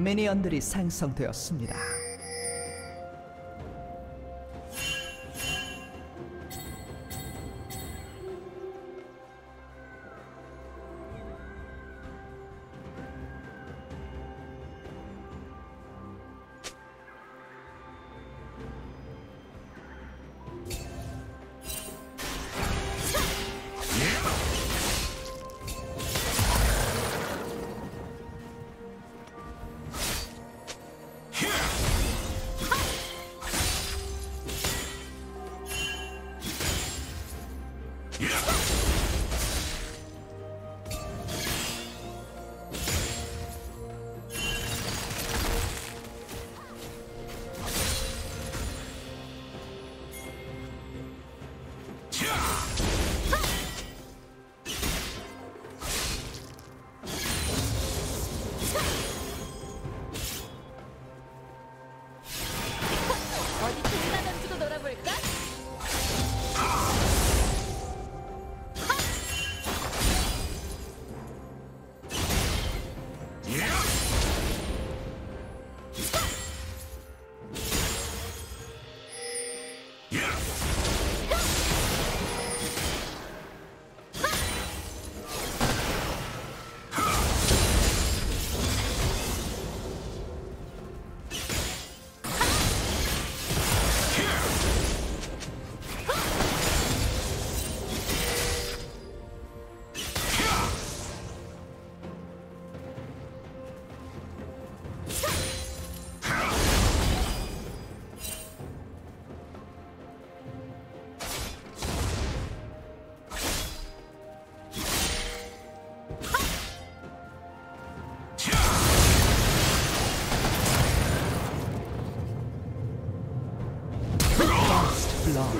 미니언들이 생성되었습니다.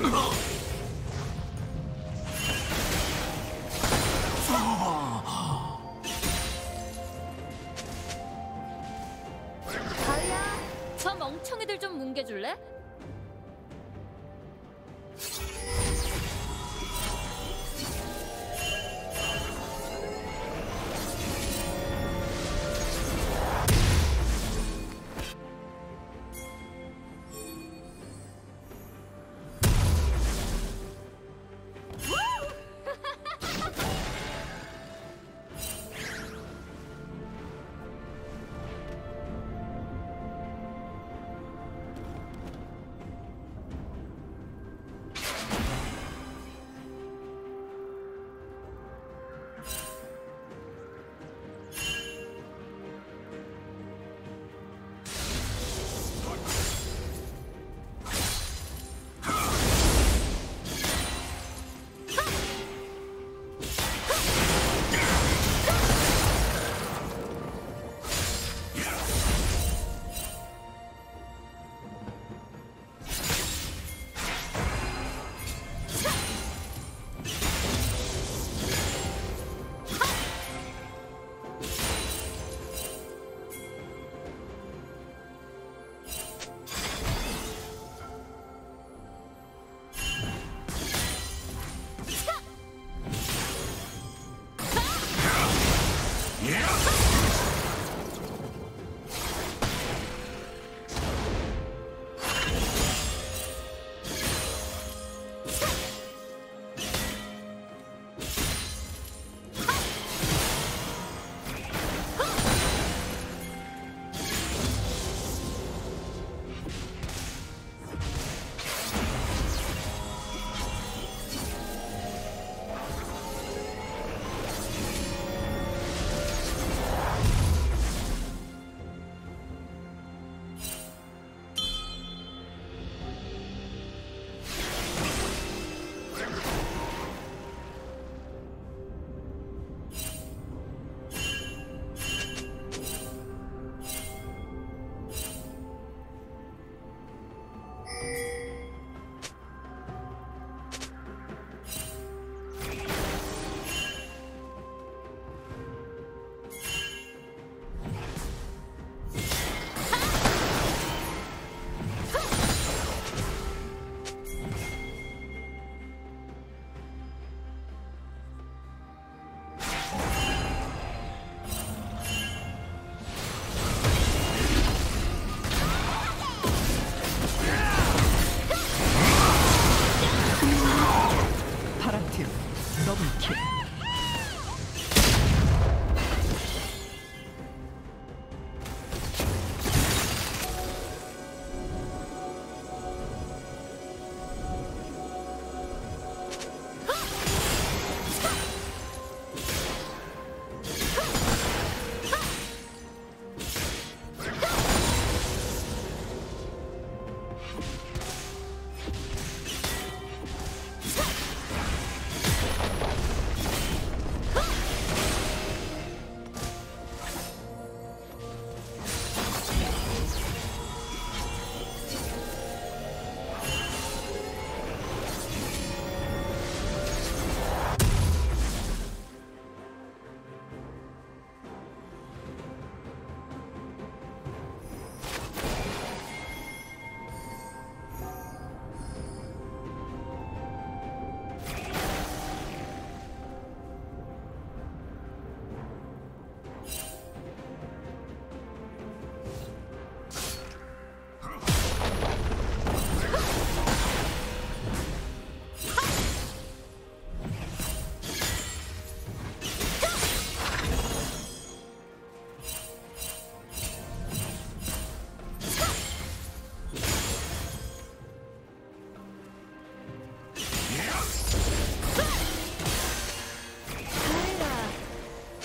Oh!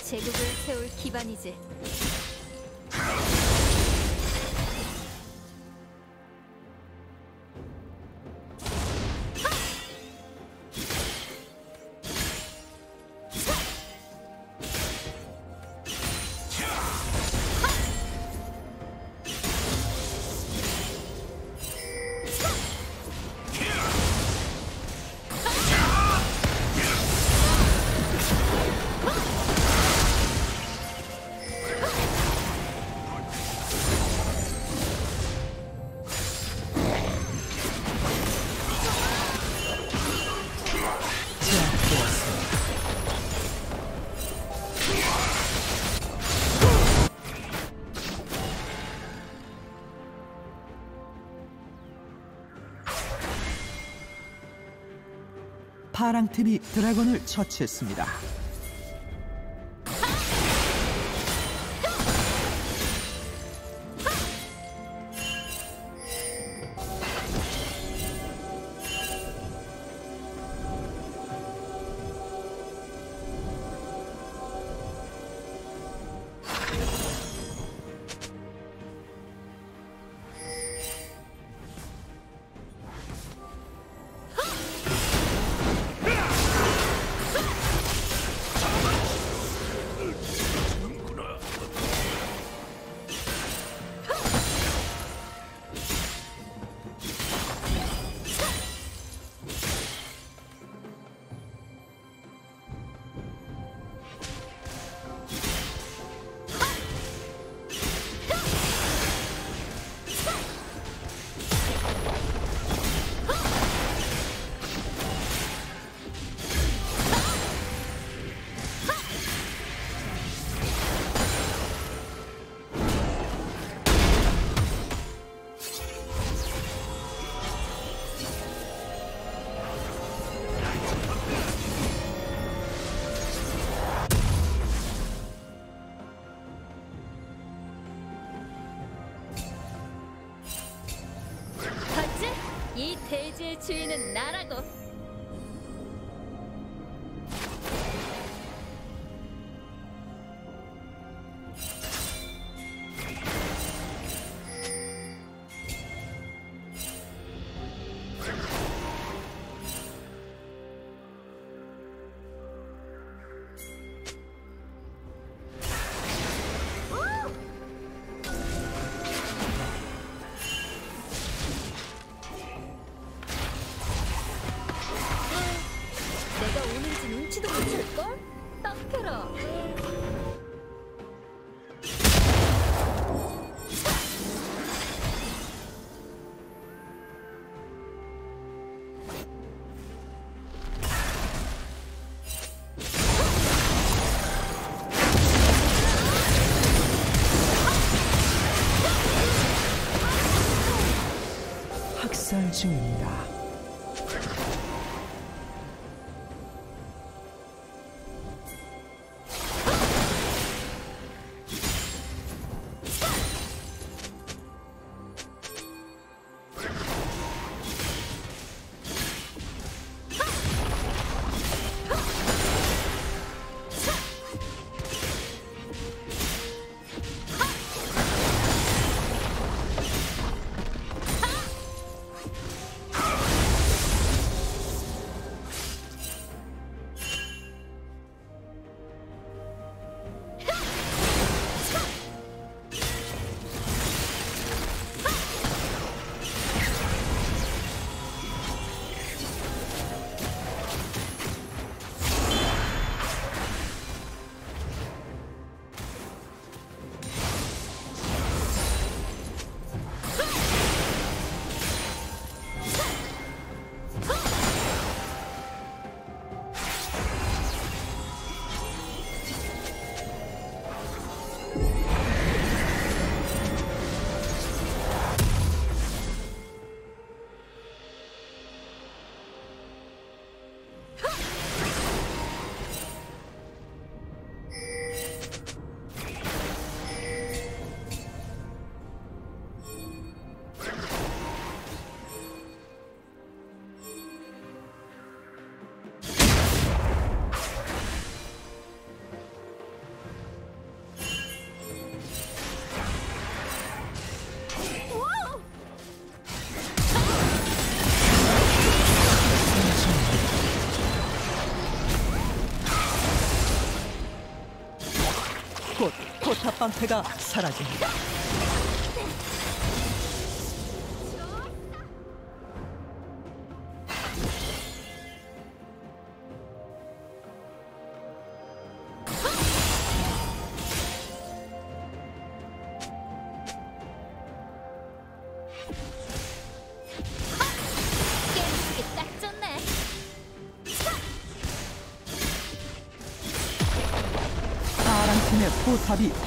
제국을 세울 기반이지. 파랑 팀이 드래곤을 처치했습니다. 대지의 주인은 나라고. 눈치도 못 챌걸? 딱해라. 학살 중입니다. 곧 포탑 방패가 사라집니다.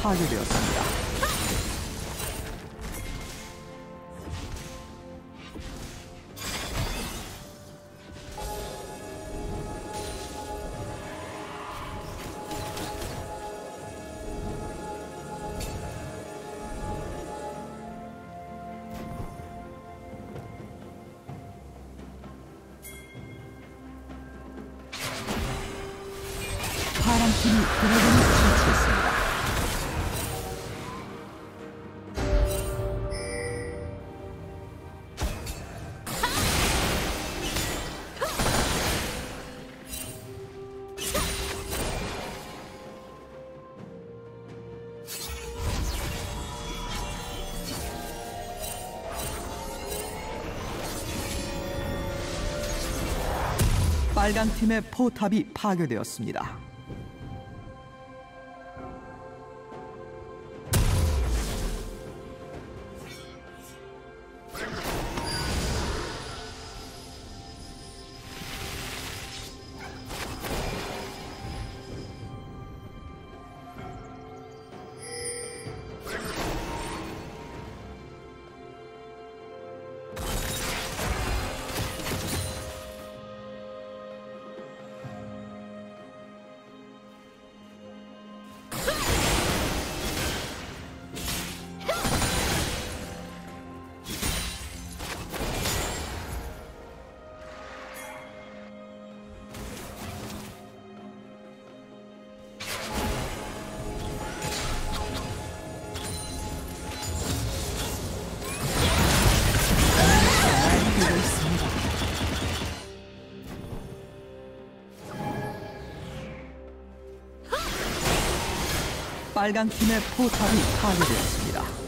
파괴되었습니다. 파랑 팀이 드래곤을 빨간 팀의 포탑이 파괴되었습니다. 빨간 팀의 포탑이 파괴되었습니다.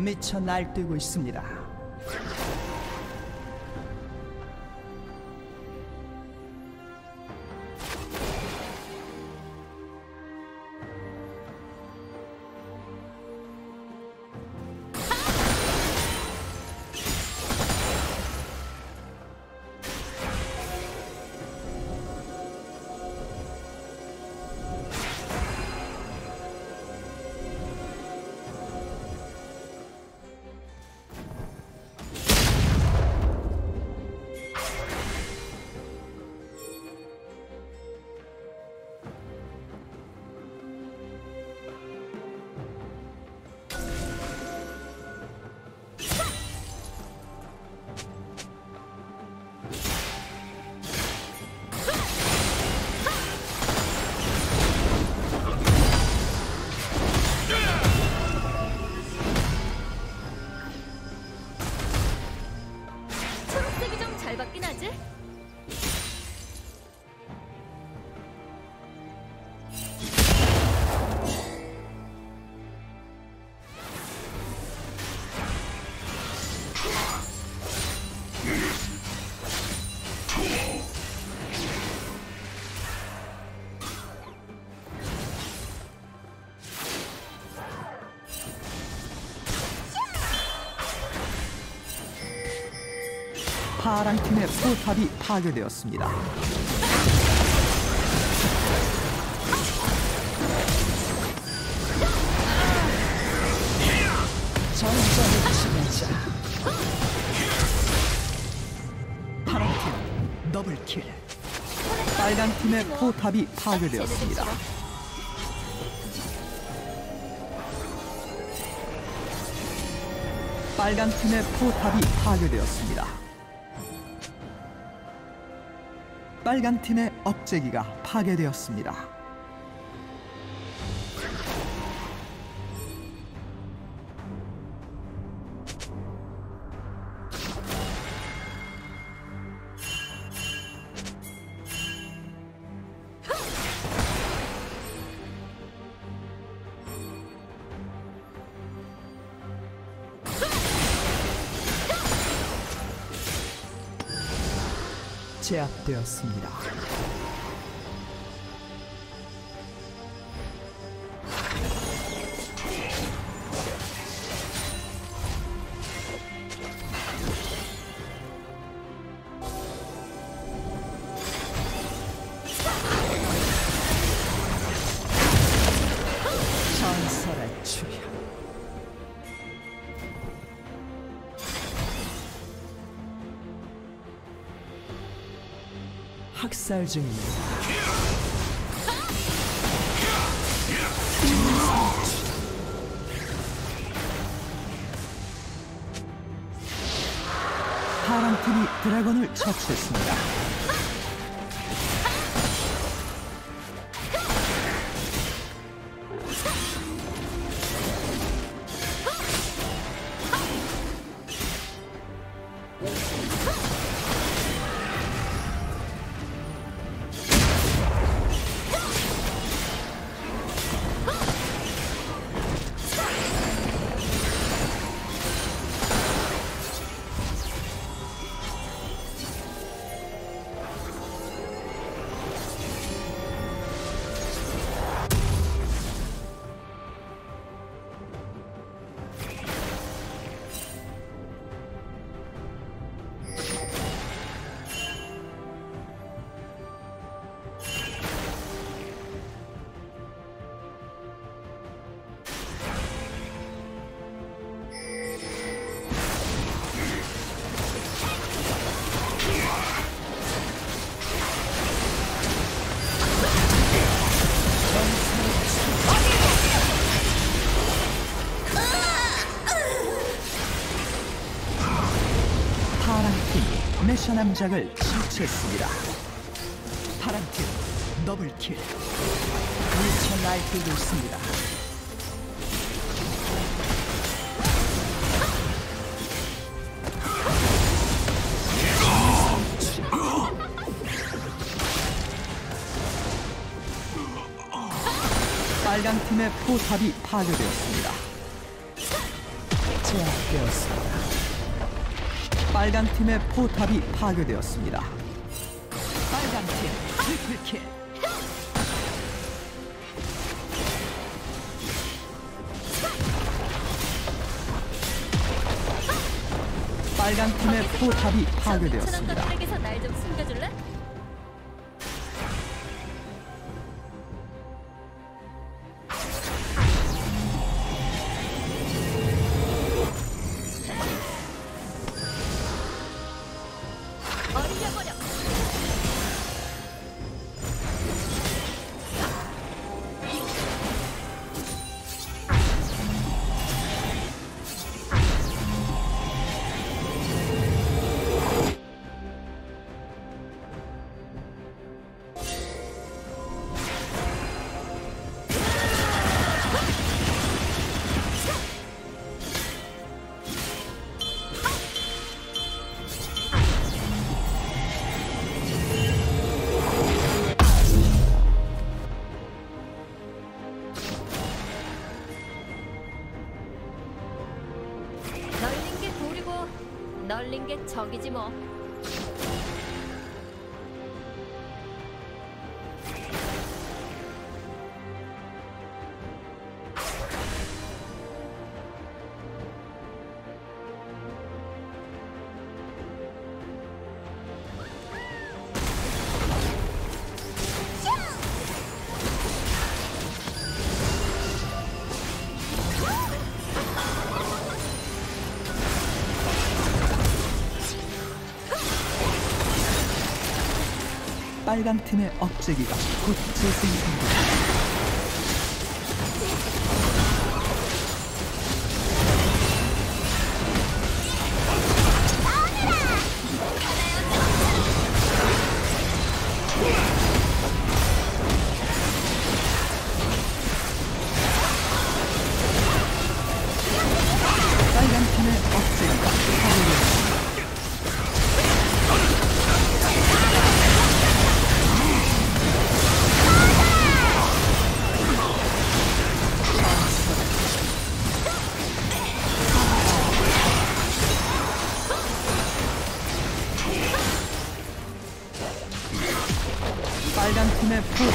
미쳐 날뛰고 있습니다. 파란 팀의 포탑이 파괴되었습니다. 전전을 치면서 파란 팀 더블킬 빨간 팀의 포탑이 파괴되었습니다. 빨간 팀의 포탑이 파괴되었습니다. 빨간 팀의 업제기가 파괴되었습니다. 되었습니다. 학살 중입니다. 파랑 팀이 드래곤을 처치했습니다. 메셔 남작을 처치했습니다. 파랑 팀 더블킬. 미쳐 날뛰고 있습니다. 빨간 팀의 포탑이 파괴되었습니다. 제압되었습니다. 빨간 팀의 포탑이 파괴되었습니다. 빨간 팀 triple kill. 빨간 팀의 포탑이 파괴되었습니다. 게 적이지 뭐. 빨간 팀의 업체기가 곧 재생됩니다. Yeah.